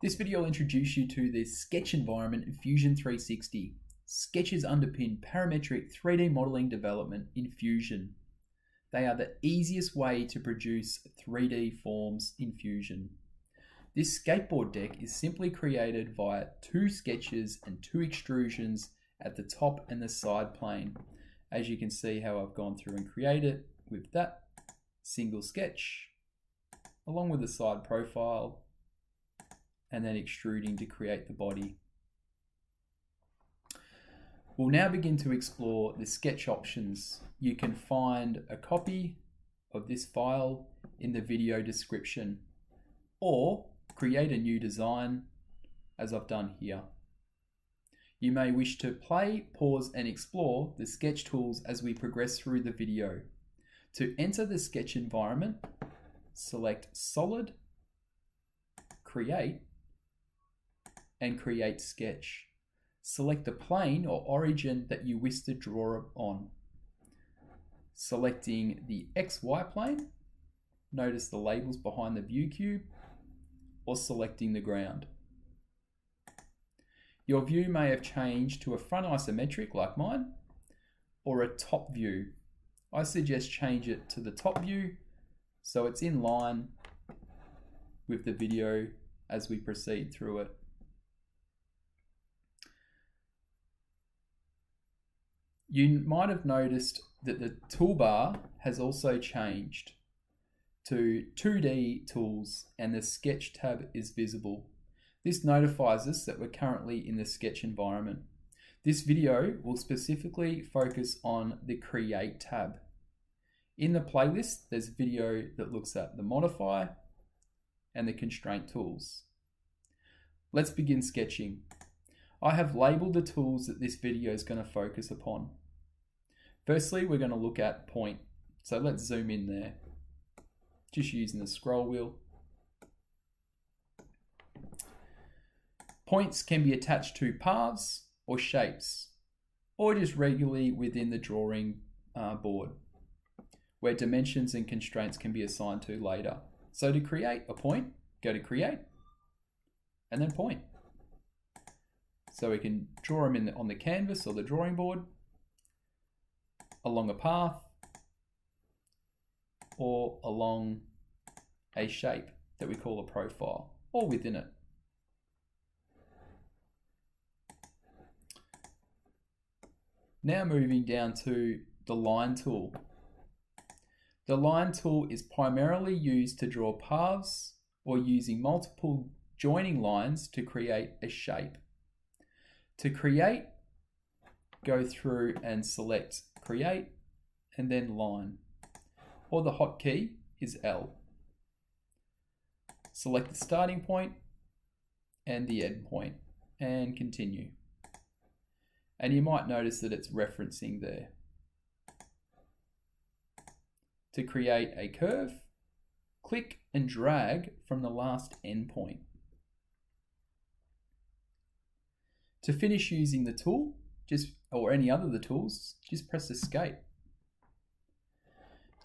This video will introduce you to the sketch environment in Fusion 360. Sketches underpin parametric 3D modeling development in Fusion. They are the easiest way to produce 3D forms in Fusion. This skateboard deck is simply created via two sketches and two extrusions at the top and the side plane. As you can see how I've gone through and created it with that single sketch, along with the side profile, and then extruding to create the body. We'll now begin to explore the sketch options. You can find a copy of this file in the video description or create a new design as I've done here. You may wish to play, pause and explore the sketch tools as we progress through the video. To enter the sketch environment, select Solid, Create and create sketch. Select the plane or origin that you wish to draw on. Selecting the XY plane, notice the labels behind the view cube, or selecting the ground. Your view may have changed to a front isometric like mine, or a top view. I suggest change it to the top view so it's in line with the video as we proceed through it. You might have noticed that the toolbar has also changed to 2D tools and the sketch tab is visible. This notifies us that we're currently in the sketch environment. This video will specifically focus on the create tab. In the playlist, there's a video that looks at the modify and the constraint tools. Let's begin sketching. I have labeled the tools that this video is going to focus upon. Firstly, we're going to look at point. So let's zoom in there. Just using the scroll wheel. Points can be attached to paths or shapes, or just regularly within the drawing uh, board, where dimensions and constraints can be assigned to later. So to create a point, go to create, and then point. So we can draw them in the, on the canvas or the drawing board, along a path, or along a shape that we call a profile, or within it. Now moving down to the line tool. The line tool is primarily used to draw paths or using multiple joining lines to create a shape. To create, go through and select create and then line, or the hotkey is L. Select the starting point and the end point and continue. And you might notice that it's referencing there. To create a curve, click and drag from the last endpoint. To finish using the tool, just or any other of the tools, just press escape.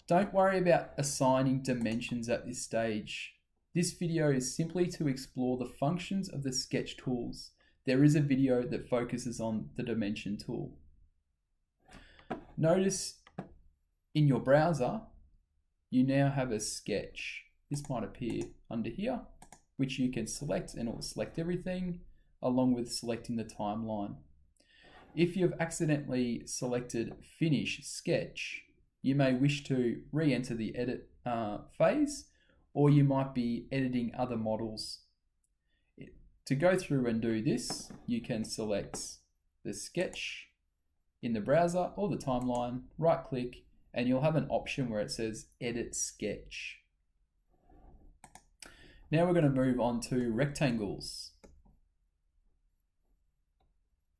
Don't worry about assigning dimensions at this stage. This video is simply to explore the functions of the sketch tools. There is a video that focuses on the dimension tool. Notice in your browser, you now have a sketch. This might appear under here, which you can select and it will select everything along with selecting the timeline. If you've accidentally selected Finish Sketch, you may wish to re-enter the edit uh, phase, or you might be editing other models. To go through and do this, you can select the sketch in the browser or the timeline, right click, and you'll have an option where it says Edit Sketch. Now we're going to move on to rectangles.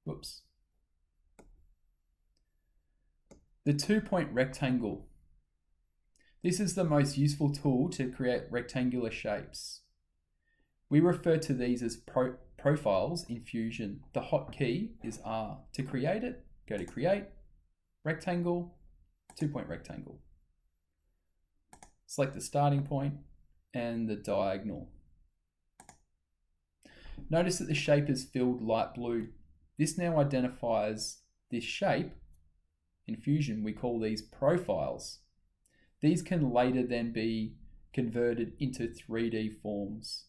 Whoops. The two-point rectangle. This is the most useful tool to create rectangular shapes. We refer to these as pro profiles in Fusion. The hotkey is R. To create it, go to Create, Rectangle, two-point rectangle. Select the starting point and the diagonal. Notice that the shape is filled light blue. This now identifies this shape. In Fusion, we call these profiles. These can later then be converted into 3D forms.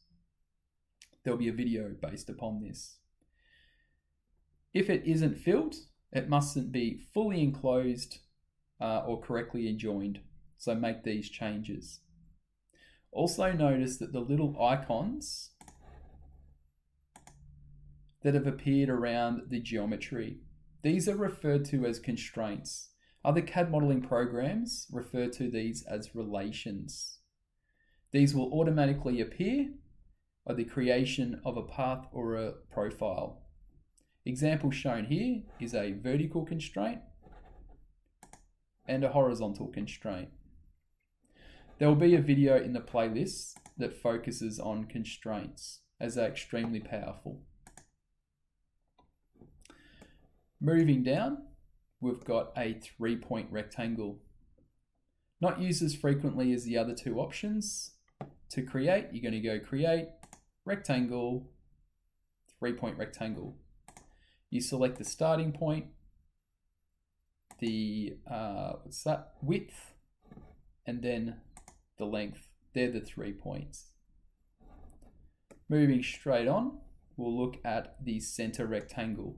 There'll be a video based upon this. If it isn't filled, it mustn't be fully enclosed uh, or correctly adjoined. So make these changes. Also notice that the little icons that have appeared around the geometry, these are referred to as constraints. Other CAD modeling programs refer to these as relations. These will automatically appear by the creation of a path or a profile. Example shown here is a vertical constraint and a horizontal constraint. There will be a video in the playlist that focuses on constraints as they're extremely powerful. Moving down, we've got a three point rectangle. Not used as frequently as the other two options. To create, you're going to go create, rectangle, three point rectangle. You select the starting point, the, uh, what's that, width, and then the length. They're the three points. Moving straight on, we'll look at the center rectangle.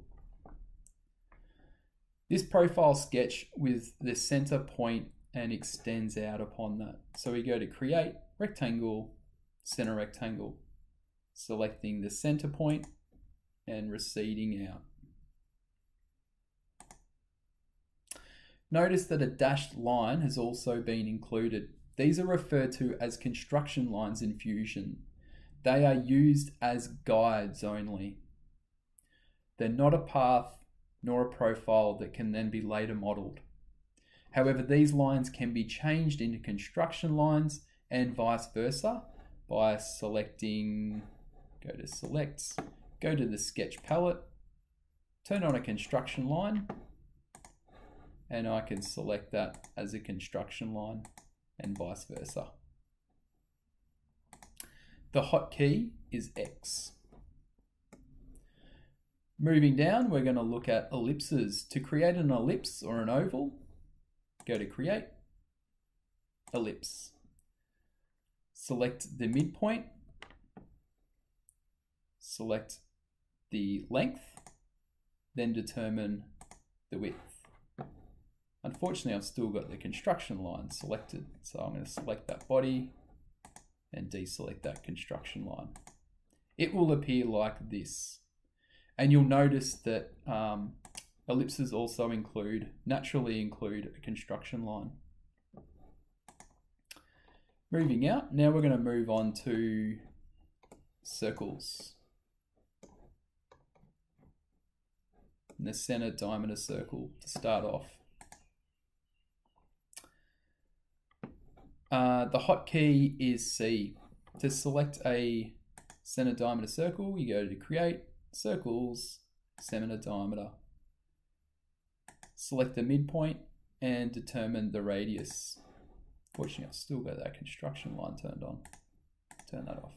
This profile sketch with the center point and extends out upon that. So we go to create, rectangle, center rectangle, selecting the center point and receding out. Notice that a dashed line has also been included. These are referred to as construction lines in Fusion. They are used as guides only. They're not a path nor a profile that can then be later modeled. However, these lines can be changed into construction lines and vice versa by selecting, go to selects, go to the sketch palette, turn on a construction line, and I can select that as a construction line and vice versa. The hotkey is X. Moving down, we're going to look at ellipses. To create an ellipse or an oval, go to Create, Ellipse. Select the midpoint, select the length, then determine the width. Unfortunately, I've still got the construction line selected, so I'm going to select that body and deselect that construction line. It will appear like this. And you'll notice that um, ellipses also include, naturally include a construction line. Moving out, now we're going to move on to circles. And the center diameter circle to start off. Uh, the hotkey is C. To select a center diameter circle, you go to create, circles, center diameter. Select the midpoint and determine the radius. Fortunately, I've still got that construction line turned on. Turn that off.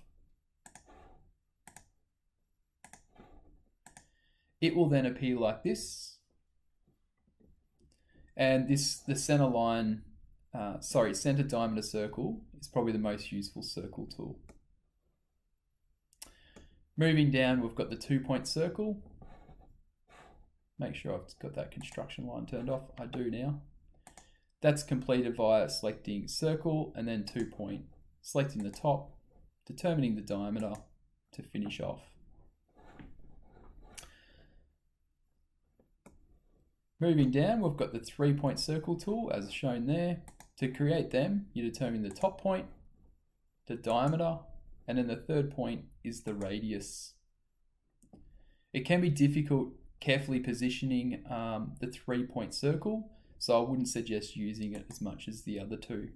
It will then appear like this. And this, the center line, uh, sorry, center diameter circle is probably the most useful circle tool. Moving down, we've got the two point circle. Make sure I've got that construction line turned off. I do now. That's completed via selecting circle and then two point, selecting the top, determining the diameter to finish off. Moving down, we've got the three point circle tool as shown there. To create them, you determine the top point, the diameter, and then the third point is the radius. It can be difficult carefully positioning um, the three point circle, so I wouldn't suggest using it as much as the other two.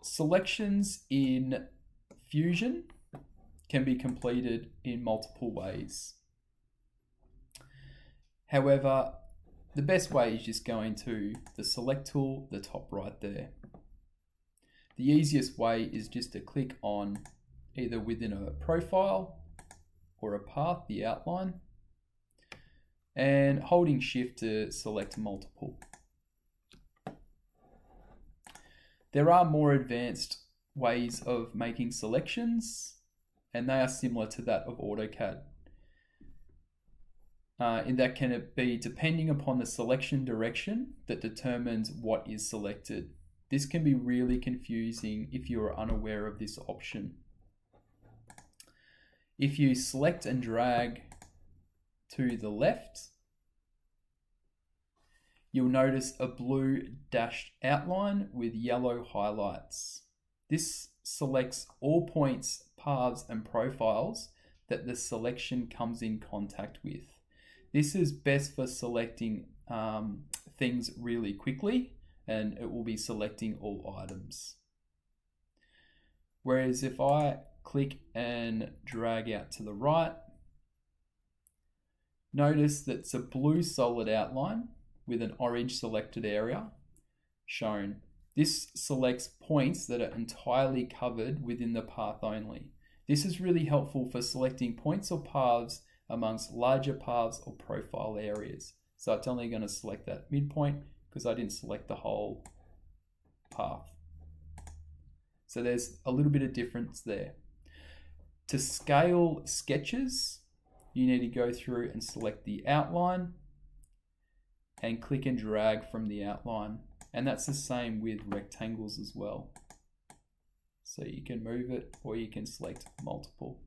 Selections in Fusion can be completed in multiple ways. However, the best way is just going to the select tool, the top right there. The easiest way is just to click on either within a profile or a path, the outline, and holding shift to select multiple. There are more advanced ways of making selections and they are similar to that of AutoCAD. Uh, in that can it be depending upon the selection direction that determines what is selected. This can be really confusing if you are unaware of this option. If you select and drag to the left, you'll notice a blue dashed outline with yellow highlights. This selects all points, paths, and profiles that the selection comes in contact with. This is best for selecting um, things really quickly and it will be selecting all items. Whereas if I click and drag out to the right, notice that it's a blue solid outline with an orange selected area shown. This selects points that are entirely covered within the path only. This is really helpful for selecting points or paths amongst larger paths or profile areas. So it's only going to select that midpoint because I didn't select the whole path. So there's a little bit of difference there. To scale sketches, you need to go through and select the outline and click and drag from the outline. And that's the same with rectangles as well. So you can move it or you can select multiple.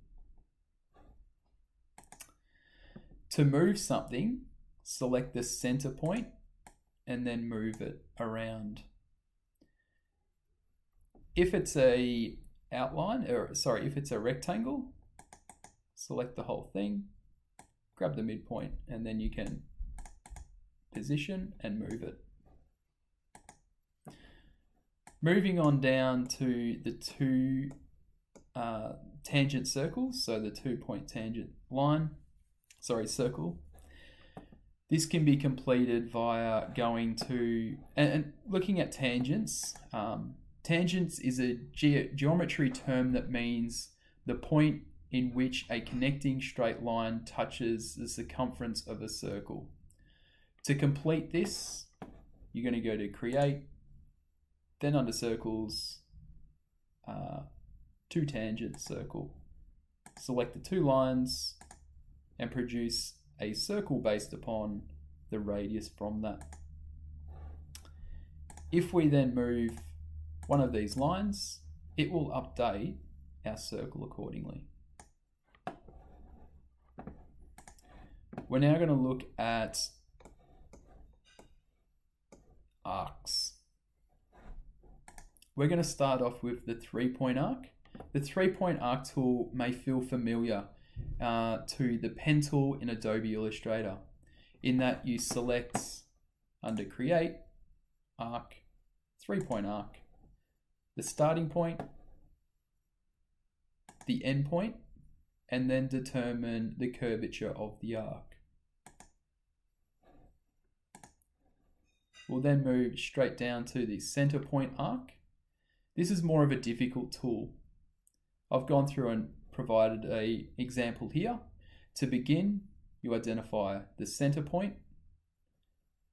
To move something, select the center point and then move it around. If it's a outline, or sorry, if it's a rectangle, select the whole thing, grab the midpoint, and then you can position and move it. Moving on down to the two uh, tangent circles, so the two point tangent line, sorry, circle. This can be completed via going to, and, and looking at tangents. Um, tangents is a ge geometry term that means the point in which a connecting straight line touches the circumference of a circle. To complete this, you're going to go to create, then under circles, uh, two tangent circle. Select the two lines and produce a circle based upon the radius from that. If we then move one of these lines, it will update our circle accordingly. We're now going to look at arcs. We're going to start off with the three-point arc. The three-point arc tool may feel familiar uh, to the pen tool in Adobe Illustrator in that you select under create, arc, three-point arc, the starting point, the end point, and then determine the curvature of the arc. We'll then move straight down to the center point arc. This is more of a difficult tool. I've gone through and provided a example here. To begin, you identify the center point,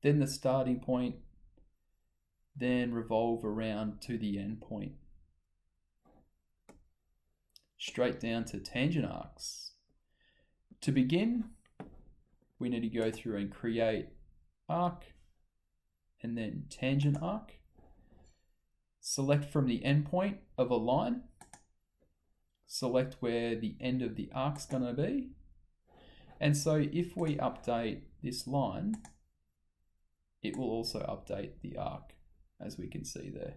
then the starting point, then revolve around to the end point. Straight down to tangent arcs. To begin, we need to go through and create arc, and then tangent arc. Select from the endpoint of a line. Select where the end of the arc is going to be. And so if we update this line, it will also update the arc, as we can see there.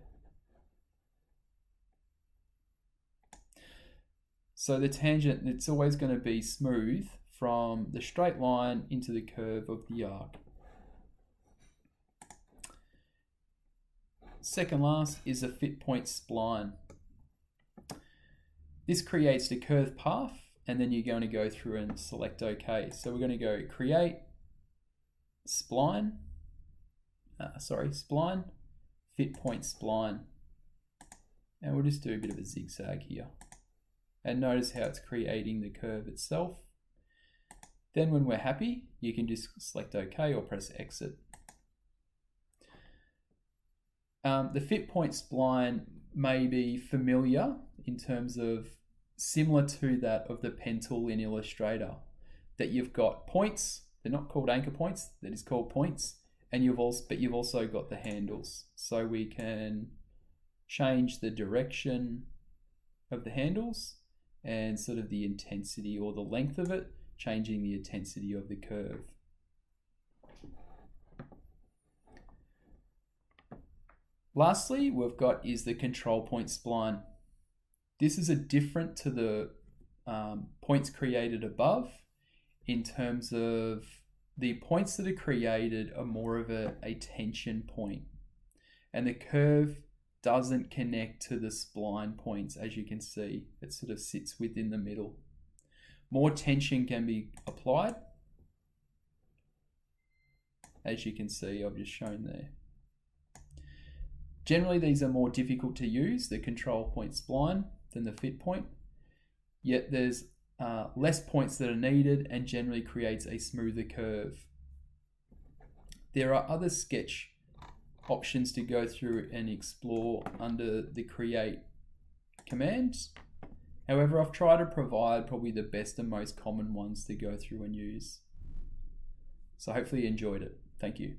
So the tangent, it's always going to be smooth from the straight line into the curve of the arc. Second last is a fit point spline. This creates the curved path and then you're going to go through and select OK. So we're going to go create spline, uh, sorry, spline, fit point spline. And we'll just do a bit of a zigzag here. and notice how it's creating the curve itself. Then when we're happy, you can just select OK or press exit. Um, the fit point spline may be familiar in terms of similar to that of the pen tool in Illustrator, that you've got points, they're not called anchor points, that is called points, and you've also, but you've also got the handles. So we can change the direction of the handles and sort of the intensity or the length of it, changing the intensity of the curve. Lastly, we've got is the control point spline. This is a different to the um, points created above in terms of the points that are created are more of a, a tension point. And the curve doesn't connect to the spline points as you can see. It sort of sits within the middle. More tension can be applied. As you can see I've just shown there. Generally these are more difficult to use the control point spline than the fit point yet there's uh, less points that are needed and generally creates a smoother curve there are other sketch options to go through and explore under the create commands. However, I've tried to provide probably the best and most common ones to go through and use. So hopefully you enjoyed it. Thank you.